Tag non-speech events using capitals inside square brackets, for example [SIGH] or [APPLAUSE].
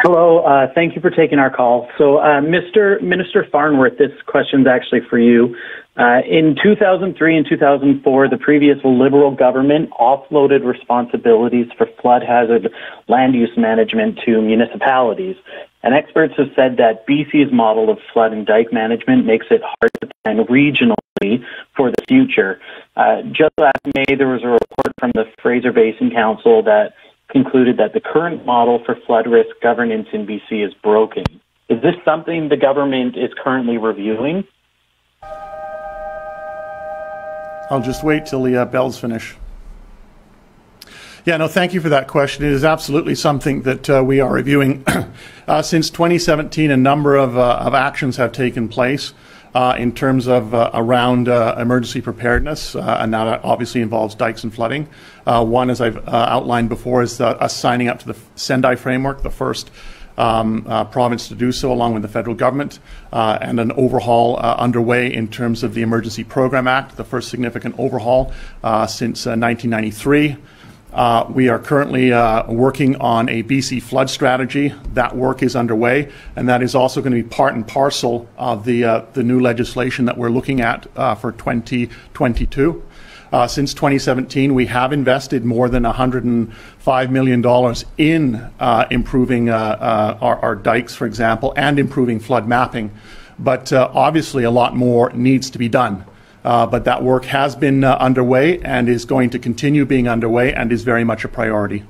Hello. Uh, thank you for taking our call. So, uh, Mr. Minister Farnworth, this question is actually for you. Uh, in 2003 and 2004, the previous Liberal government offloaded responsibilities for flood hazard land use management to municipalities. And experts have said that BC's model of flood and dike management makes it hard to plan regionally for the future. Uh, just last May, there was a report from the Fraser Basin Council that concluded that the current model for flood risk governance in BC is broken. Is this something the government is currently reviewing? I'll just wait till the uh, bells finish. Yeah, no, thank you for that question. It is absolutely something that uh, we are reviewing. [CLEARS THROAT] uh, since 2017, a number of, uh, of actions have taken place uh, in terms of uh, around uh, emergency preparedness, and that obviously involves dikes and flooding. one, as I've outlined before, is us signing up to the Sendai framework, the first um, uh, province to do so, along with the federal government, uh, and an overhaul uh, underway in terms of the Emergency Program Act, the first significant overhaul since 1993. Uh, we are currently uh, working on a BC flood strategy. That work is underway, and that is also going to be part and parcel of the, uh, the new legislation that we're looking at uh, for 2022. Uh, since 2017, we have invested more than $105 million in uh, improving our, our, dikes, for example, and improving flood mapping. But obviously, a lot more needs to be done. Uh, but that work has been uh, underway and is going to continue being underway and is very much a priority.